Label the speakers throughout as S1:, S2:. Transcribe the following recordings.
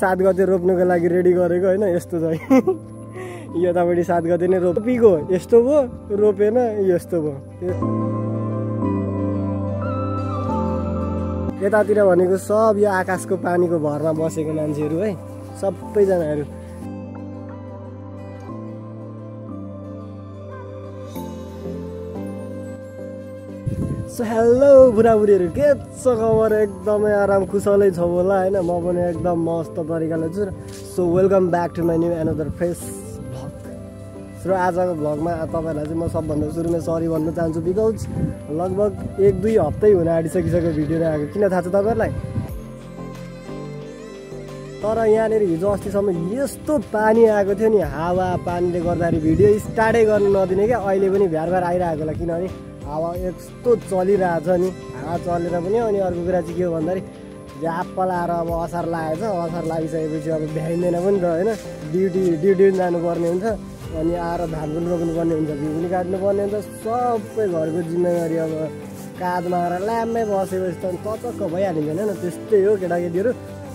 S1: सात गते रोप्नुको लागि रेडी गरेको होइन यस्तो छ। यतापट्टि सात गते नै रोपिको यस्तो भयो रोपेन यस्तो भयो। यतातिर भनेको सब यो आकाशको पानीको भरमा बसेको मान्छेहरू है सबैजनाहरू। सो हेलो बुढाबुढीहरू के छ खबर एकदमै आराम कुशलै छ होला होइन? म पनि एकदम मस्त तरिकाले छु। So welcome back to my new another fresh vlog र आजको भ्लगमा तपाईँहरूलाई चाहिँ म सबभन्दा सुरुमा सरी भन्न चाहन्छु बिकज लगभग एक दुई हप्तै हुन आँटिसकिसक्यो भिडियो नै आएको। किन थाहा छ तपाईँहरूलाई? तर यहाँनिर हिजो अस्तिसम्म यस्तो पानी आएको थियो नि हावा पानीले गर्दाखेरि भिडियो स्टार्टै गर्नु नदिने क्या। अहिले पनि भ्यार भ्यार आइरहेको होला किनभने हावा यस्तो चलिरहेछ नि। हावा चलेर पनि अनि अर्को कुरा चाहिँ के हो भन्दाखेरि झ्याप्प लाएर अब असार लागेछ असार लागिसकेपछि अब भ्याइँदैन पनि त होइन? ड्युटी ड्युटी पनि जानुपर्ने हुन्छ। अनि आएर धान पनि रोप्नुपर्ने हुन्छ बिउ पनि काट्नुपर्ने हुन्छ। सबै घरको जिम्मेवारी अब काँधमा आएर ल्याम्मै बसेपछि त चचक्क भइहालिन्छ होइन? त्यस्तै हो केटाकेटीहरू।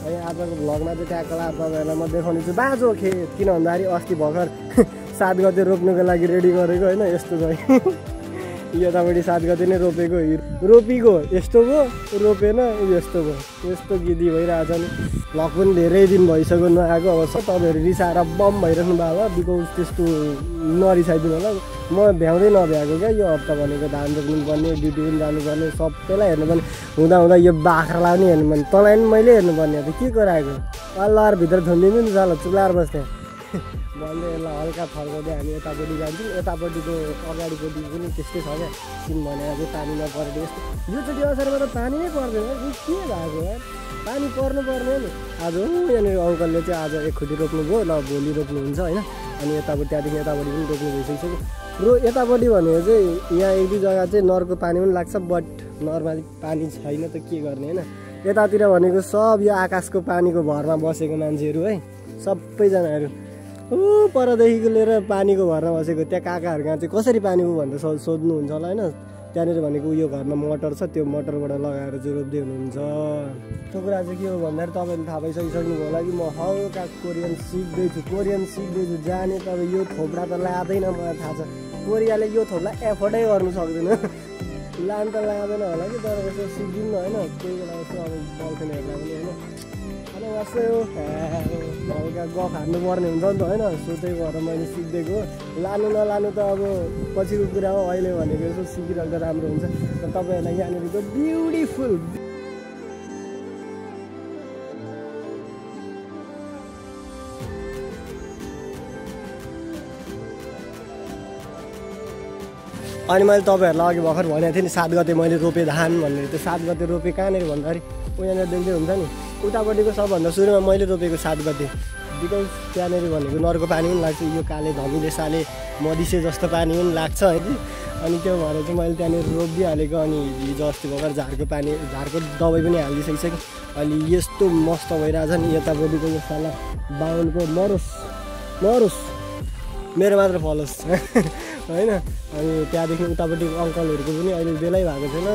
S1: अनि आजको भ्लगमा चाहिँ ट्याक्क लाएर तपाईँहरूलाई म देखाउने छु। बाँझो खेत। किन भन्दाखेरि अस्ति भर्खर सात गते रोप्नुको लागि रेडी गरेको होइन? यस्तो छ यतापट्टि सात गते नै रोपेको रोपिको यस्तो भयो रोपेन यस्तो भयो यस्तो गिदी भइरहेछ नि भ्लग पनि धेरै दिन भइसक्यो नआएको अब तपाईँहरू रिसाएर बम भइरहनु भएको होला बिकज त्यस्तो नरिसाइदिनु होला। म भ्याउँदै नभ्याएको क्या। यो हप्ता भनेको धान रोप्नु पर्ने ड्युटी पनि जानुपर्ने सबैलाई हेर्नुपर्ने हुँदा हुँदा यो बाख्रालाई पनि हेर्नुपर्ने तँलाई पनि मैले हेर्नुपर्ने अब के गराएको? अल्लाहरूभित्र झुन्डिनु नि चाल चुलाएर बस्थेँ भन्दै यसलाई हल्का फर्काउँदै हामी यतापट्टि जान्छौँ। यतापट्टिको अगाडिपट्टि पनि त्यस्तै छ क्या। किन भने अझै पानी नपरेको यस्तो योचोटि असारमा त पानी नै पर्दैन यो के भएको यार पानी पर्नु पर्ने नि। आज यहाँनिर अङ्कलले चाहिँ आज एक खुट्टी रोप्नुभयो ल भोलि रोप्नुहुन्छ होइन। अनि यतापट्टि त्यहाँदेखि यतापट्टि पनि रोप्नु भइसकिसक्यो रो यतापट्टि भनेको चाहिँ यहाँ एक दुई जग्गा चाहिँ नरको पानी पनि लाग्छ बट नरमा पानी छैन त के गर्ने होइन। यतातिर भनेको सब यो आकाशको पानीको भरमा बसेको मान्छेहरू है। सबैजनाहरू। ऊ परदेखिको लिएर पानीको भरमा बसेको त्यहाँ काकाहरूका चाहिँ कसरी पानी हो भनेर सो सोध्नुहुन्छ होला होइन। त्यहाँनिर भनेको उयो घरमा मोटर छ त्यो मोटरबाट लगाएर चाहिँ रोप्दै हुनुहुन्छ त्यो कुरा चाहिँ के हो भन्दाखेरि तपाईँले थाहा पाइसकिसक्नु होला कि म हल्का कोरियन सिक्दैछु कोरियन सिक्दैछु जाने तर यो थोप्रा त लाँदैन मलाई थाहा छ। कोरियाले यो थोप्रा एफोर्डै गर्नु सक्दैन। लान त लाँदैन होला कि तर यसो सिकिदिनु होइन। कोही बेला यसो अब गर्लफ्रेन्डहरूलाई पनि होइन। हल्का गफ हान्नु पर्ने हुन्छ नि त होइन? सोचै भएर मैले सिक्दिएको। लानु नलानु त अब पछिको कुरा हो। अहिले भनेको यसो सिकिरहँदा राम्रो हुन्छ। र तपाईँहरूलाई यहाँनिरको ब्युटिफुल अनि मैले तपाईँहरूलाई अघि भर्खर भनेको थिएँ नि सात गते मैले रोपेँ धान भनेर त्यो सात गते रोपेँ कहाँनिर भन्दाखेरि? उहाँनिर देख्दै हुन्छ नि। उतापट्टिको सबभन्दा सुरुमा मैले रोपेको सात गते। बिकज त्यहाँनिर भनेको नरको पानी पनि लाग्छ यो काले धमिले साले मधिसे जस्तो पानी पनि लाग्छ है अनि त्यो भएर चाहिँ मैले त्यहाँनिर रोपिदिइहालेको अनि हिजो अस्ति भर्खर झारको पानी झारको दबाई पनि हालिदिइसकिसकेँ अहिले यस्तो मस्त भइरहेछ नि यतापट्टिको यो साला बाहुनको मरोस् मरोस् मेरो मात्र फलोस्। होइन? अनि त्यहाँदेखि उतापट्टिको अङ्कलहरूको पनि अहिले बेलै भएको छैन।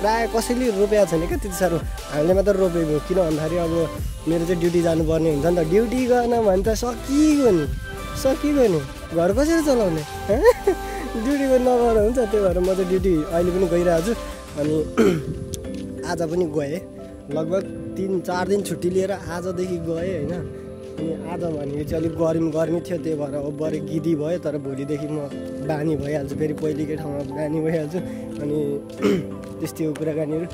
S1: प्रायः कसैले रोपेको छैन क्या त्यति साह्रो। हामीले मात्र रोपेको किन भन्दाखेरि अब मेरो चाहिँ ड्युटी जानुपर्ने हुन्छ नि त। ड्युटी गर्न भने त सकिगयो नि सकिगयो नि। घर कसरी चलाउने ड्युटी नगर हुन्छ त्यही भएर म चाहिँ ड्युटी अहिले पनि गइरहेको छु। अनि आज पनि गएँ। लगभग तिन चार दिन छुट्टी लिएर आजदेखि गएँ होइन। अनि आज भनेको चाहिँ अलिक गर्मी गर्मी थियो त्यही भएर अब बरु गिदी भयो। तर भोलिदेखि म बानी भइहाल्छु फेरि पहिलेकै ठाउँमा बानी भइहाल्छु। अनि त्यस्तै हो कुराकानीहरू।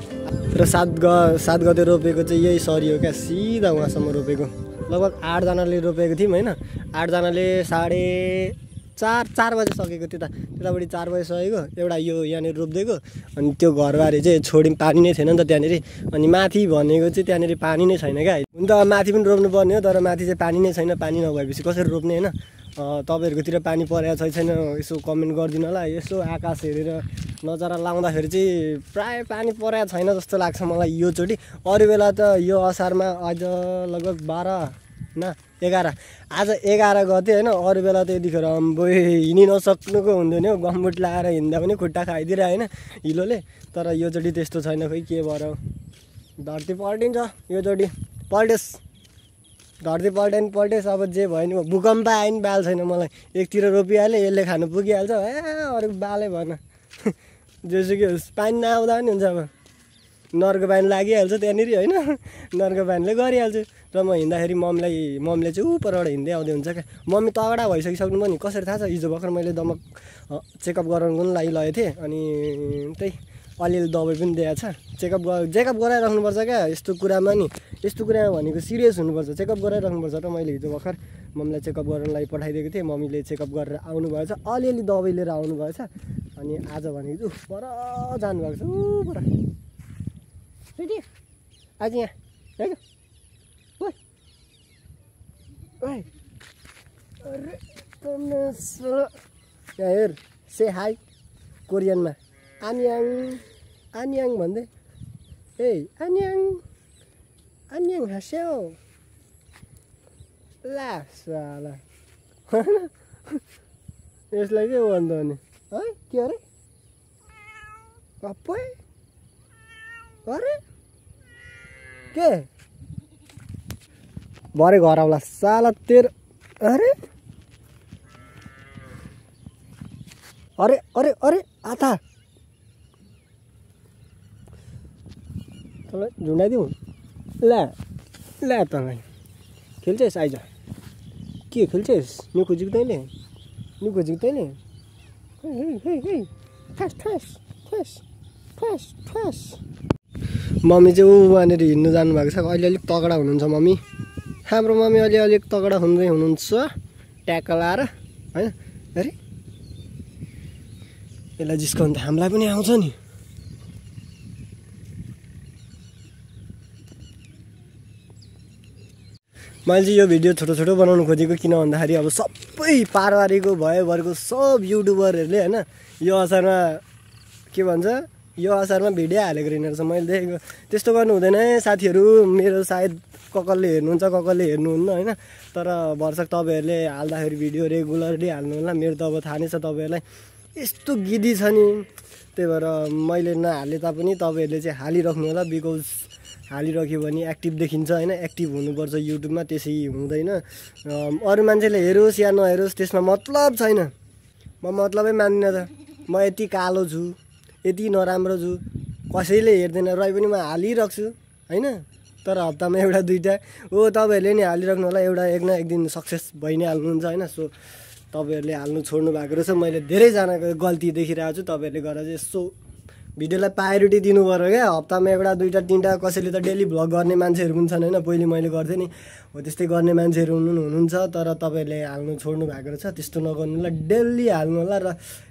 S1: र सात ग सात गते रोपेको चाहिँ यही सरी हो क्या सिधा उहाँसम्म रोपेको। लगभग आठजनाले रोपेको थियौँ होइन। आठजनाले साढे चार चार बजे सकेको त्यता त्यतापट्टि चार बजे सकेको एउटा यो यहाँनिर रोपिदिएको अनि त्यो घरबारे चाहिँ छोड्यौँ पानी नै थिएन नि त त्यहाँनिर। अनि माथि भनेको चाहिँ त्यहाँनिर पानी नै छैन क्या। हुन त माथि पनि रोप्नु पर्ने हो तर माथि चाहिँ पानी नै छैन। पानी नभएपछि कसरी रोप्ने होइन? तपाईँहरूकोतिर पानी परेको छैन। यसो कमेन्ट गरिदिनु होला। यसो आकाश हेरेर नजरा लाउँदाखेरि चाहिँ प्रायः पानी परेको छैन जस्तो लाग्छ मलाई योचोटि अरू बेला त यो असारमा अझ लगभग बाह्र न एघार आज एघार गते होइन अरू बेला त यतिखेर अम्बो हिँडि नसक्नुको हुँदैन हौ गम्बुट लगाएर हिँड्दा पनि खुट्टा खाइदिएर होइन हिलोले। तर योचोटि त्यस्तो छैन खोइ के भएर धरती पल्टिन्छ योचोटि पल्टेस्। धरती पल्ट्यो नि पल्टेस्। अब जे भयो नि भूकम्प आयो नि बाल छैन मलाई। एकतिर रोपिहाल्यो यसले खानु पुगिहाल्छ। ए अरू बालै भएन। जेसुकै होस् पानी नआउँदा पनि हुन्छ अब। नर्को पानी लागिहाल्छ त्यहाँनिर होइन? नर्को पानीले गरिहाल्छु। र म हिँड्दाखेरि मम्मीलाई मम्मीले चाहिँ ऊ परबाट हिँड्दै आउँदै हुन्छ क्या। मम्मी तगडा भइसकिसक्नु पनि कसरी थाहा छ? हिजो भर्खर मैले दमक चेकअप गराउनुको लागि लगेको थिएँ। अनि त्यही। अलिअलि दबाई पनि दिएको छ। चेकअप गर चेकअप गराइराख्नुपर्छ क्या यस्तो कुरामा नि। यस्तो कुरामा भनेको सिरियस हुनुपर्छ। चेकअप गराइराख्नुपर्छ र मैले हिजो भर्खर मम्मीलाई चेकअप गर्नको लागि पठाइदिएको थिएँ। मम्मीले चेकअप गरेर आउनुभएछ। अलिअलि दबाई लिएर आउनुभएछ। अनि आज भनेको चाहिँ पर जानुभएको छ। ऊ पर। आज यहाँ। हेर से हाई कोरियनमा। आन्याङ आन्याङ भन्दै ए आन्याङ आन्याङ हाँस्यो ला साला यसलाई के भन्छ भने है के अरे पप्पै अरे के भरे घर आउला साला तेरो अरे अरे अरे अरे आथा तँलाई झुन्डाइदिउँ ला ला तँलाई। खेल्छस् आइज। के खेल्छस्? न्यु खोजेको तैँले न्यु खोजेको तैँले मम्मी चाहिँ ऊ वहाँनिर हिँड्नु जानुभएको छ। अहिले अलिक तगडा हुनुहुन्छ मम्मी। हाम्रो मम्मी अलि अलिक तगडा हुँदै हुनुहुन्छ। ट्याकल आएर होइन? अरे यसलाई जिस्काउनु त हामीलाई पनि आउँछ नि। मैले चाहिँ यो भिडियो छोटो छोटो बनाउनु खोजेको किन भन्दाखेरि अब सबै पारिवारिकको भयोभरको सब युट्युबरहरूले होइन यो असारमा के भन्छ यो असारमा भिडियो हालेको रहेन रहेछ। मैले देखेको त्यस्तो गर्नु हुँदैन है साथीहरू मेरो सायद ककलले हेर्नुहुन्छ ककलले हेर्नुहुन्न होइन। तर भरसक तपाईँहरूले हाल्दाखेरि भिडियो रेगुलरली हाल्नु होला मेरो त अब थाहा नै छ तपाईँहरूलाई। यस्तो गिदी छ नि। त्यही भएर मैले नहाले तापनि तपाईँहरूले चाहिँ हालिराख्नु होला बिकज हालिराख्यो भने एक्टिभ देखिन्छ होइन? एक्टिभ हुनुपर्छ युट्युबमा त्यसै हुँदैन। अरू मान्छेले हेरोस् या नहेरोस् त्यसमा मतलब छैन। म मतलबै मान्दिनँ त। म यति कालो छु यति नराम्रो छु कसैले हेर्दैन रहे पनि म हालिराख्छु होइन? तर हप्तामा एउटा दुइटा हो तपाईँहरूले नि हालिराख्नु होला एउटा एक न एक दिन सक्सेस भइ नै हाल्नुहुन्छ होइन? सो तपाईँहरूले हाल्नु छोड्नु भएको रहेछ। मैले धेरैजनाको गल्ती देखिरहेको छु। तपाईँहरूले गरेर चाहिँ यसो भिडियोलाई प्रायोरिटी दिनु पऱ्यो क्या? हप्तामा एउटा दुइटा तिनवटा कसैले त डेली भ्लग गर्ने मान्छेहरू पनि छन् होइन? पहिले मैले गर्थेँ नि। हो त्यस्तै गर्ने मान्छेहरू हुनु हुनुहुन्छ तर तपाईँहरूले हाल्नु छोड्नु भएको रहेछ। त्यस्तो नगर्नु होला डेली हाल्नु होला र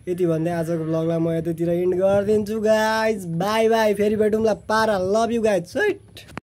S1: यति भन्दै आजको भ्लगलाई म यतातिर इन्ड गरिदिन्छु गाइज बाई बाई फेरि भेटौँला। पारा. Love you guys sweet